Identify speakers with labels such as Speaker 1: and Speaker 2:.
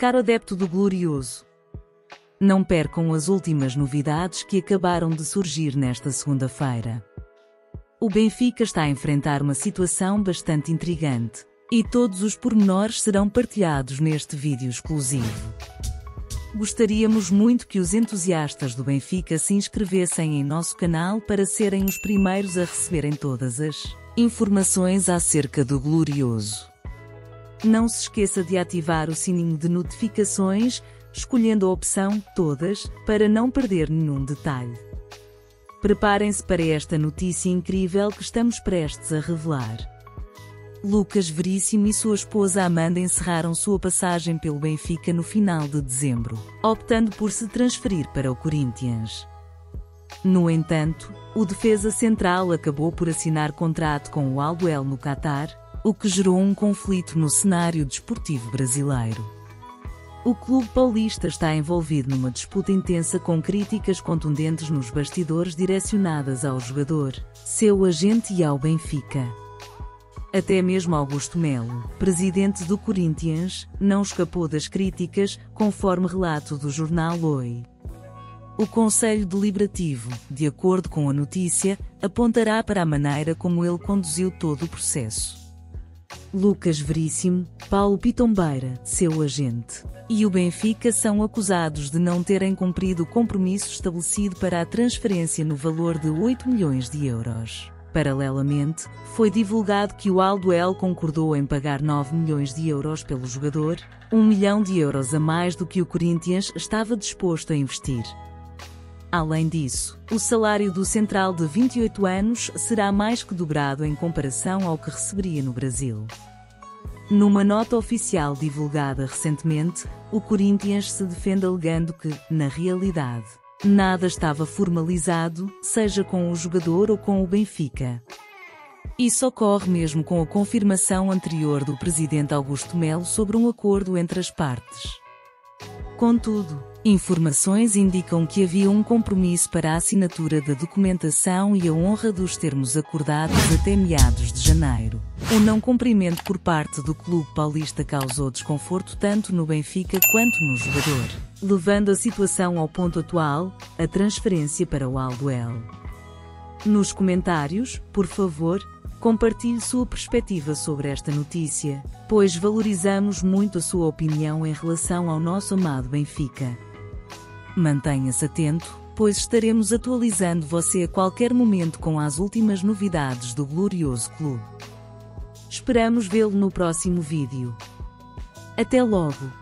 Speaker 1: Caro adepto do Glorioso, não percam as últimas novidades que acabaram de surgir nesta segunda-feira. O Benfica está a enfrentar uma situação bastante intrigante, e todos os pormenores serão partilhados neste vídeo exclusivo. Gostaríamos muito que os entusiastas do Benfica se inscrevessem em nosso canal para serem os primeiros a receberem todas as informações acerca do Glorioso. Não se esqueça de ativar o sininho de notificações escolhendo a opção Todas, para não perder nenhum detalhe. Preparem-se para esta notícia incrível que estamos prestes a revelar. Lucas Veríssimo e sua esposa Amanda encerraram sua passagem pelo Benfica no final de dezembro, optando por se transferir para o Corinthians. No entanto, o defesa central acabou por assinar contrato com o Alduel no Catar, o que gerou um conflito no cenário desportivo brasileiro. O clube paulista está envolvido numa disputa intensa com críticas contundentes nos bastidores direcionadas ao jogador, seu agente e ao Benfica. Até mesmo Augusto Melo, presidente do Corinthians, não escapou das críticas, conforme relato do jornal Oi. O Conselho Deliberativo, de acordo com a notícia, apontará para a maneira como ele conduziu todo o processo. Lucas Veríssimo, Paulo Pitombeira, seu agente, e o Benfica são acusados de não terem cumprido o compromisso estabelecido para a transferência no valor de 8 milhões de euros. Paralelamente, foi divulgado que o Alduel concordou em pagar 9 milhões de euros pelo jogador, 1 milhão de euros a mais do que o Corinthians estava disposto a investir. Além disso, o salário do central de 28 anos será mais que dobrado em comparação ao que receberia no Brasil. Numa nota oficial divulgada recentemente, o Corinthians se defende alegando que, na realidade, nada estava formalizado, seja com o jogador ou com o Benfica. Isso ocorre mesmo com a confirmação anterior do presidente Augusto Melo sobre um acordo entre as partes. Contudo, informações indicam que havia um compromisso para a assinatura da documentação e a honra dos termos acordados até meados de janeiro. O não cumprimento por parte do clube paulista causou desconforto tanto no Benfica quanto no jogador, levando a situação ao ponto atual, a transferência para o Alduel. Nos comentários, por favor, Compartilhe sua perspectiva sobre esta notícia, pois valorizamos muito a sua opinião em relação ao nosso amado Benfica. Mantenha-se atento, pois estaremos atualizando você a qualquer momento com as últimas novidades do glorioso clube. Esperamos vê-lo no próximo vídeo. Até logo!